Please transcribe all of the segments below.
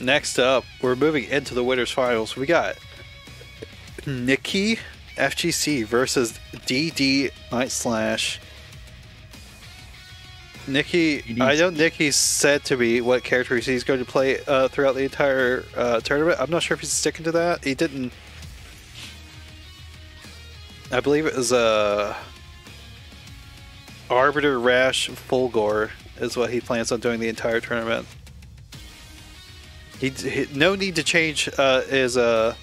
Next up, we're moving into the winners finals. We got Nicky FGC versus DD Night Slash. Nicky, I know Nicky's said to me what character he's going to play uh, throughout the entire uh, tournament. I'm not sure if he's sticking to that. He didn't. I believe it was a uh, Arbiter Rash Fulgore is what he plans on doing the entire tournament. He, he no need to change uh, his uh.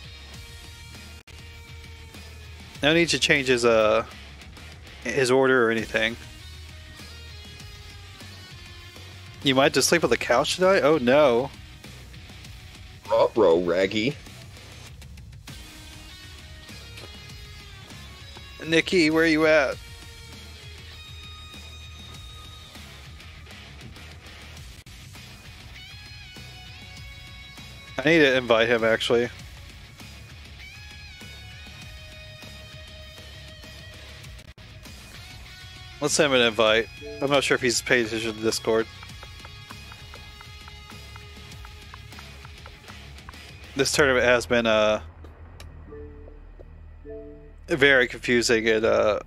No need to change his uh his order or anything. You might just sleep on the couch tonight? Oh no. Ruh-roh, Raggy. Nicky, where are you at? I need to invite him actually. Let's send him an invite. I'm not sure if he's paid attention to Discord. This tournament has been uh very confusing and uh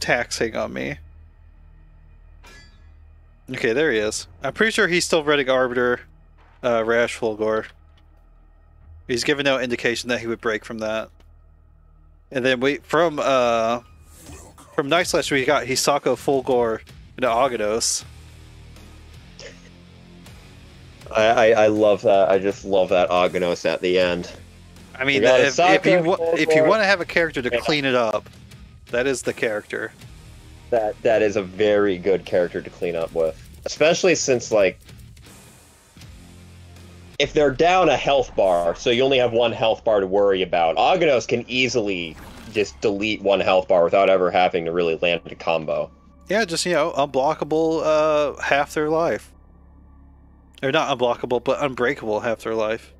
taxing on me. Okay, there he is. I'm pretty sure he's still running Arbiter uh, Rash Fulgore. He's given no indication that he would break from that. And then we from uh from Night Slash we got Hisako Fulgore into Aganos. I, I, I love that. I just love that Aganos at the end. I mean, if, if, you wa- if you want to have a character to clean it up, that is the character. That that is a very good character to clean up with, especially since like if they're down a health bar, so you only have one health bar to worry about, Aganos can easily just delete one health bar without ever having to really land a combo. Yeah, just you know, unblockable uh, half their life. Or not unblockable, but unbreakable half their life.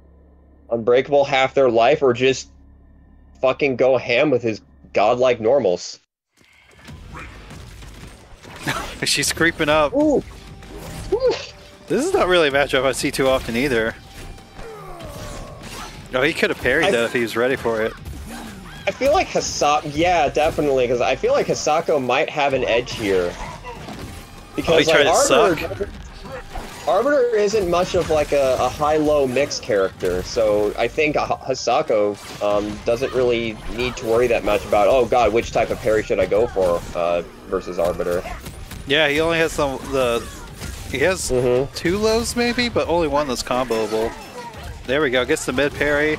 Unbreakable half their life, or just fucking go ham with his godlike normals. She's creeping up. Ooh. Ooh. This is not really a matchup I see too often either. Oh, he could have parried I, that if he was ready for it. I feel like Hisako, yeah, definitely, because I feel like Hisako might have an edge here. Because oh, like, Arbiter, Arbiter isn't much of like a, a high-low mix character, so I think Hisako um, doesn't really need to worry that much about, oh god, which type of parry should I go for uh, versus Arbiter. Yeah, he only has some the he has mm -hmm. two lows maybe, but only one that's comboable. There we go. Gets the mid parry.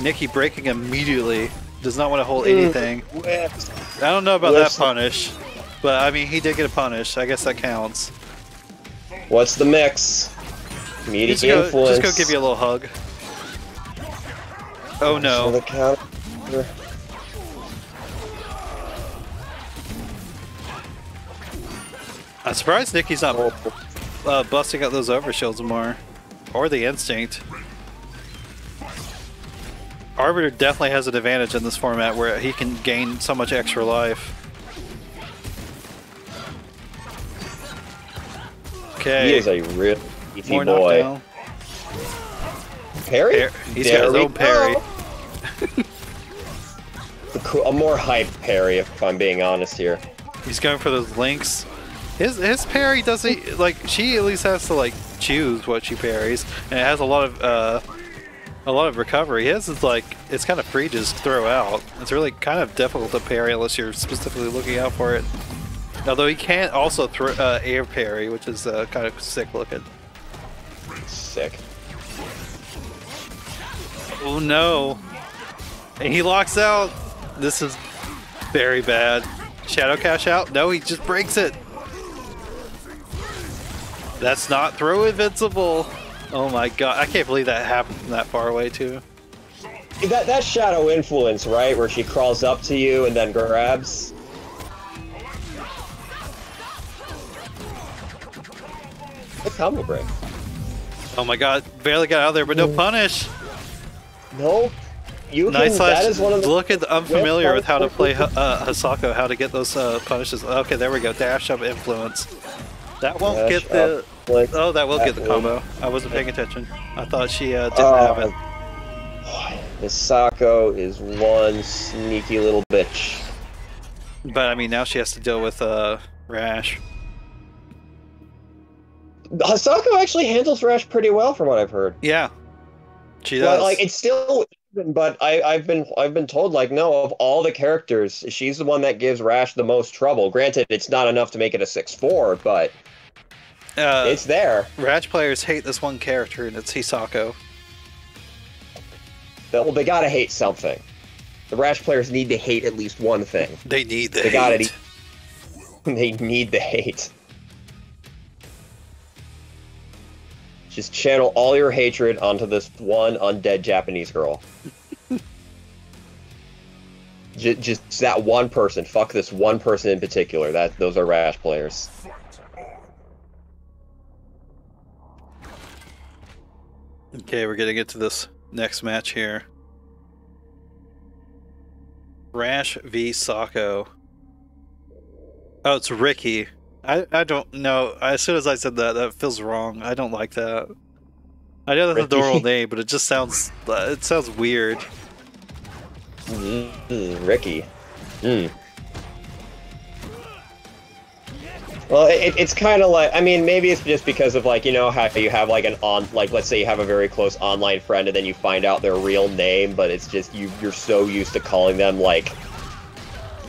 Nicky breaking immediately. Does not want to hold anything. I don't know about that punish, but I mean, he did get a punish. I guess that counts. What's the mix? Media just go, influence. Just go give you a little hug. Oh no. I'm surprised Nicky's not uh, busting out those overshields more. Or the instinct. Arbiter definitely has an advantage in this format where he can gain so much extra life. Okay. He is a real easy More boy. Knockdown. Parry? Par he's there got his own parry. a more hype parry, if I'm being honest here. He's going for those links. His his parry doesn't like she at least has to like choose what she parries, and it has a lot of uh, a lot of recovery. His is like, it's kind of free to just throw out. It's really kind of difficult to parry unless you're specifically looking out for it. Although he can't also throw uh, air parry, which is uh, kind of sick looking. Sick. Oh no. And he locks out. This is very bad. Shadow cash out? No, he just breaks it. That's not throw invincible. Oh my god, I can't believe that happened from that far away too. That that shadow influence, right, where she crawls up to you and then grabs. The combo break. Oh my god, barely got out of there, but no punish. Nope. You nice can, that is one of the look at the unfamiliar with how to play uh, Hisako, how to get those uh, punishes. Okay, there we go. Dash up influence. That won't Dash get the influence. Oh, that will get the combo. I wasn't paying attention. I thought she uh, didn't Uh, have it. Hisako is one sneaky little bitch. But I mean, now she has to deal with uh, Rash. Hisako actually handles Rash pretty well, from what I've heard. Yeah, she does. Well, like it's still, but I, I've been I've been told like no, of all the characters, she's the one that gives Rash the most trouble. Granted, it's not enough to make it a six four, but uh, it's there. Rash players hate this one character, and it's Hisako. Well, they gotta hate something. The Rash players need to hate at least one thing. They need the They got hate. it. they need the hate. Just channel all your hatred onto this one undead Japanese girl. just, just that one person. Fuck this one person in particular. That those are Rash players. Okay, we're gonna get to this next match here. Rash v Sako. Oh, it's Ricky. I, I don't know. As soon as I said that, that feels wrong. I don't like that. I know that's a adorable name, but it just sounds it sounds weird. Mm, Ricky. Mm. Well, it, it's kind of like I mean, maybe it's just because of like you know how you have like an on like let's say you have a very close online friend and then you find out their real name, but it's just you you're so used to calling them like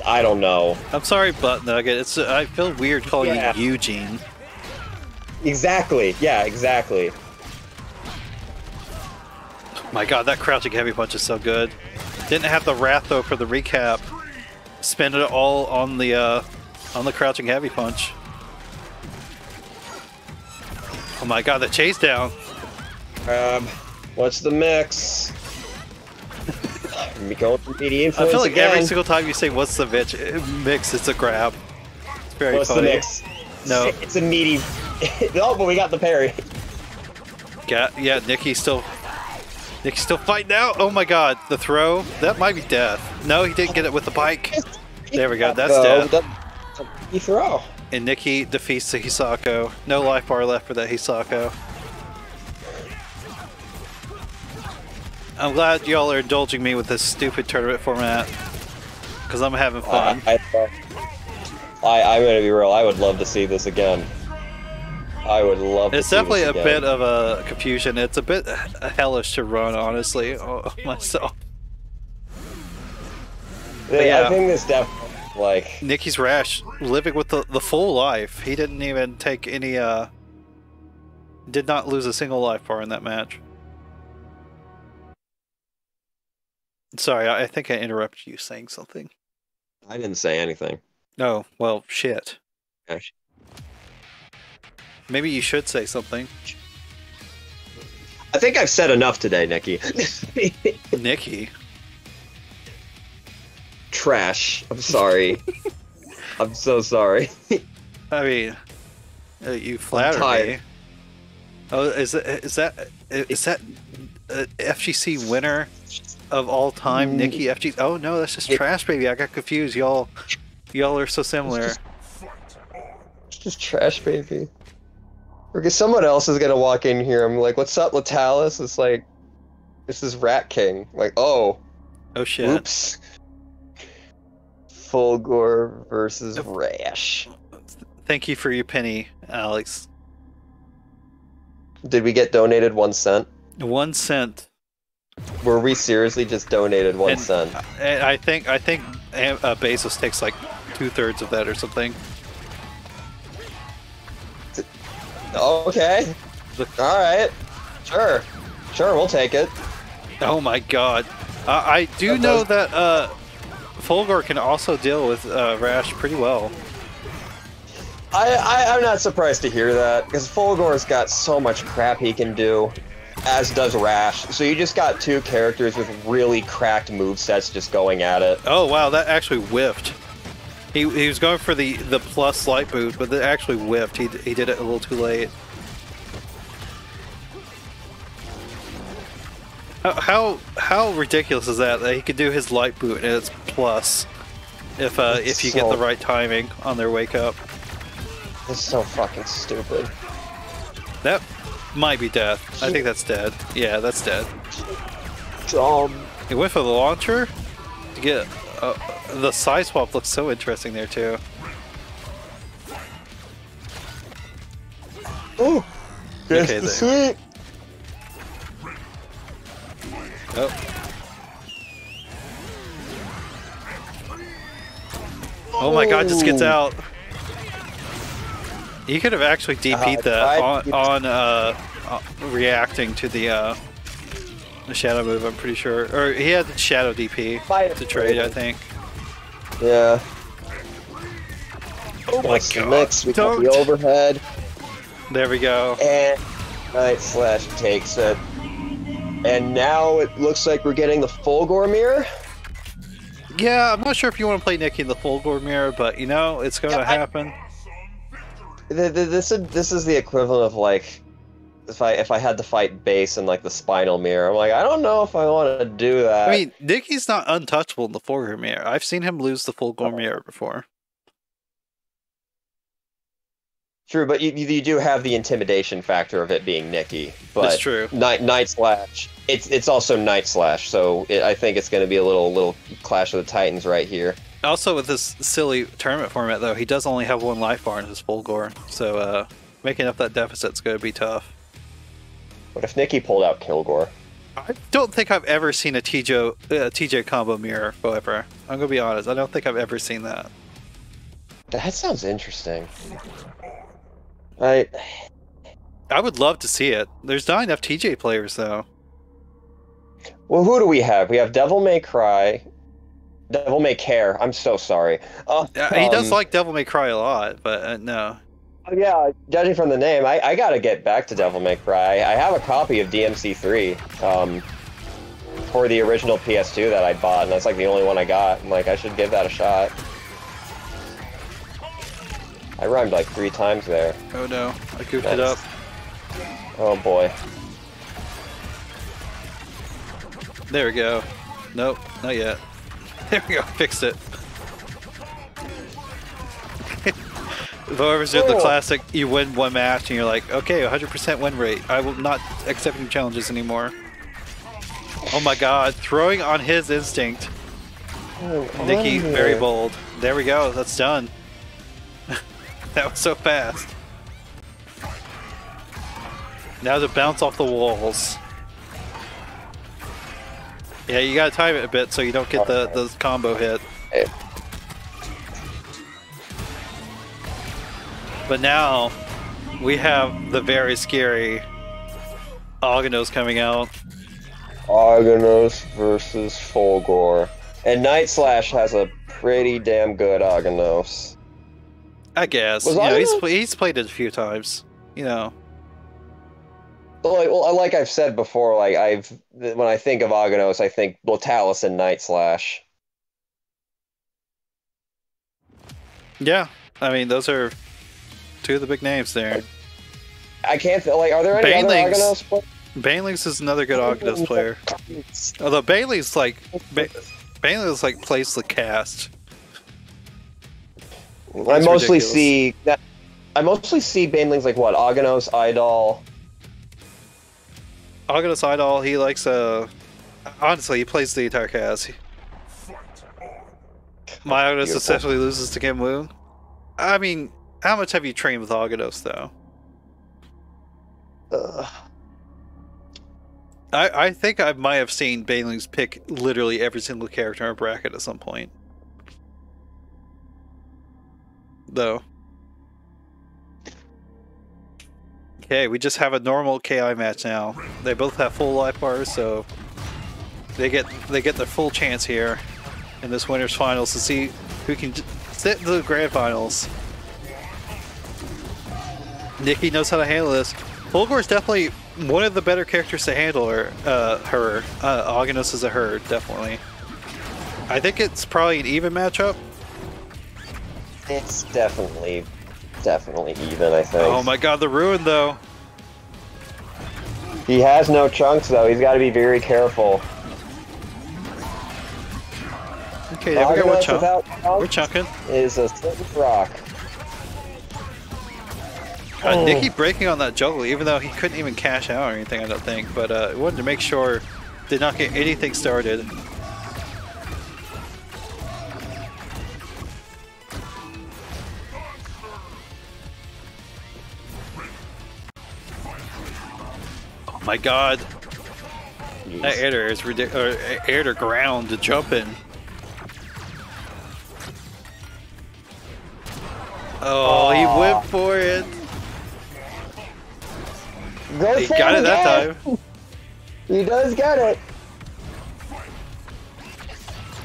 I don't know I'm sorry, Butt Nugget. It's I feel weird calling Yeah. you Eugene. exactly. Yeah, exactly. My God, that crouching heavy punch is so good. Didn't have the wrath though for the recap. Spend it all on the uh, on the crouching heavy punch. Oh my God, the chase down. Um, what's the mix? Me going for media I influence feel like again. every single time you say "What's the bitch?" mix, it's a grab. It's very What's funny. the mix? No. it's a meaty. oh, but we got the parry. Yeah, yeah. Nicky's still, Nicky's still fighting out. Oh my God, the throw. That might be death. No, he didn't get it with the bike. There we go, that's death. that- You throw. And Nicky defeats the Hisako. No life bar left for that Hisako. I'm glad y'all are indulging me with this stupid tournament format. Because I'm having fun. I, I, I'm gonna be real. I would love to see this again. I would love. it's to see this. It's definitely a bit of a confusion. It's a bit hellish to run, honestly, oh, myself. Yeah, yeah. I think this definitely like Nicky's rash, living with the, the full life. He didn't even take any, uh. Did not lose a single life bar in that match. Sorry, I, think I interrupted you saying something. I didn't say anything. No, well, shit. Gosh. Maybe you should say something. I think I've said enough today, Nicky. Nicky. Trash. I'm sorry. I'm so sorry. I mean, uh, you flatter me. Oh, is that is that is that uh, FGC winner of all time, Mm. Nicky FG? Oh no, that's just trash, baby. I got confused. Y'all, y'all are so similar. just- It's just trash, baby. Because someone else is gonna walk in here. I'm like, "What's up, Latalis?" It's like, "This is Rat King." like, oh, Oh shit. oops. Fulgore versus Yep. Rash. Thank you for your penny, Alex. Did we get donated one cent? One cent. Were we seriously just donated one And- cent? And I think I think uh, Bezos takes like two thirds of that or something. Okay. All right. Sure. Sure, we'll take it. Oh my god. Uh, I do That know does- that uh, Fulgore can also deal with uh, Rash pretty well. I, I I'm not surprised to hear that because Fulgore's got so much crap he can do, as does Rash. So you just got two characters with really cracked move sets just going at it. Oh wow, that actually whiffed. He, he was going for the, the plus light boost, but it actually whiffed. He, he did it a little too late. How, how how ridiculous is that that he could do his light boot and it's plus if uh, It's if you get the right timing on their wake up. This is so fucking stupid. That might be death. I think that's dead. Yeah, that's dead. Um, He went for the launcher to get uh, the side swap looks so interesting there too. oh, that's Okay, the there. sweet. Oh. Oh my god, just gets out. You could have actually DP'd Uh, that I- on, on uh, uh, reacting to the uh, the shadow move, I'm pretty sure. Or he had the shadow DP to trade, I think. Yeah. Oh my god. mix. We got the overhead, There we go. and Night Slash takes it. And now it looks like we're getting the Fulgore mirror. Yeah, I'm not sure if you want to play Nicky in the Fulgore mirror, but you know, it's going to Yeah, happen. Th- This is this is the equivalent of like if I if I had to fight base in like the spinal mirror. I'm like I don't know if I want to do that. I mean, Nicky's not untouchable in the Fulgore mirror. I've seen him lose the Oh. Fulgore mirror before. true, but you, you do have the intimidation factor of it being Nicky. But That's true. Night Night Slash. It's it's also Night Slash, so it, I think it's going to be a little little clash of the titans right here. Also, with this silly tournament format, though, he does only have one life bar in his Fulgore, so uh, making up that deficit's going to be tough. What if Nicky pulled out Kilgore? I don't think I've ever seen a TJ, uh, TJ combo mirror, however. I'm going to be honest, I don't think I've ever seen that. That sounds interesting. I I would love to see it. There's not enough TJ players, though. well, who do we have? We have Devil May Cry, Devil May Care. I'm so sorry. Uh, he does um, like Devil May Cry a lot, but uh, no. Yeah, judging from the name, I, I gotta get back to Devil May Cry. I have a copy of DMC3 um, for the original PS2 that I bought, and that's like the only one I got. I'm like, I should give that a shot. I rhymed like three times there. Oh no, I goofed it up. Oh boy. There we go. Nope, not yet. There we go, fixed it. Whoever's doing the Oh. classic, you win one match and you're like, okay, 100% win rate. I will not accept any challenges anymore. Oh my god, throwing on his instinct. Oh, Nicky, very bold. There we go, that's done. that was so fast. Now to bounce off the walls. Yeah, you gotta time it a bit so you don't get the, the combo hit. But now we have the very scary Aganos coming out. Aganos versus Fulgore. And Night Slash has a pretty damn good Aganos. I guess. Was you know, he's, he's played it a few times. You know. Like, well, like I've said before, like I've when I think of Aganos, I think Blotalis and Night Slash. Yeah. I mean, those are two of the big names there. I can't like are there any other Banelings. Players? Banelings is another good Aganos player. Although Bailey's like ba- Bailey's like plays the cast. I mostly ridiculous. see that. I mostly see Banelings like what Aganos, Idol. Aganos Idol, he likes uh honestly he plays the entire cast. My Aganos essentially loses to Kim Wu. I mean, how much have you trained with Aganos though? Ugh. I, I think I might have seen Banelings pick literally every single character in a bracket at some point. Though. Okay, we just have a normal KI match now. They both have full life bars, so they get they get their full chance here in this winners finals to see who can sit the grand finals. Nicky knows how to handle this. Fulgore is definitely one of the better characters to handle her. Uh, her uh, Aganos is a her, definitely. I think it's probably an even matchup. It's definitely, definitely even. I think. Oh my god, the ruin though. He has no chunks though. He's got to be very careful. Okay, there we go. We're, chunk- we're chunking. is a slippery rock. God, Oh. Nicky breaking on that juggle, even though he couldn't even cash out or anything, I don't think. But uh, wanted to make sure did not get anything started. My god. That air to is ridiculous. Uh, air to ground to jump in. Oh, he went for it. Go He got it that time. He does get it.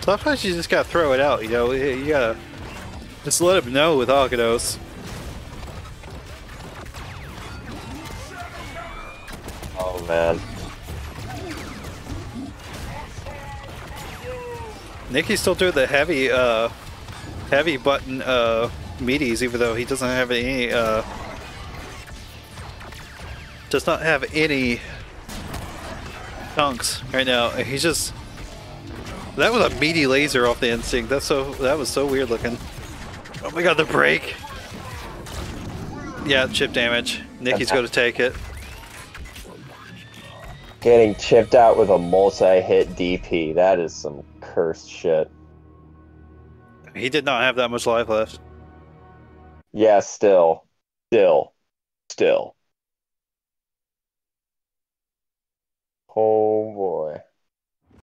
Sometimes you just gotta throw it out, you know? You you gotta just let him know with Aganos. Man. Nicky's still doing the heavy, uh, heavy button, uh, meaties, even though he doesn't have any, uh, does not have any chunks right now. He's just, that was a meaty laser off the instinct. That's so, that was so weird looking. Oh my god, the break. Yeah, chip damage. Nicky's going to take it. Getting chipped out with a multi-hit DP. That is some cursed shit. He did not have that much life left. Yeah, still. Still. Still. Oh boy.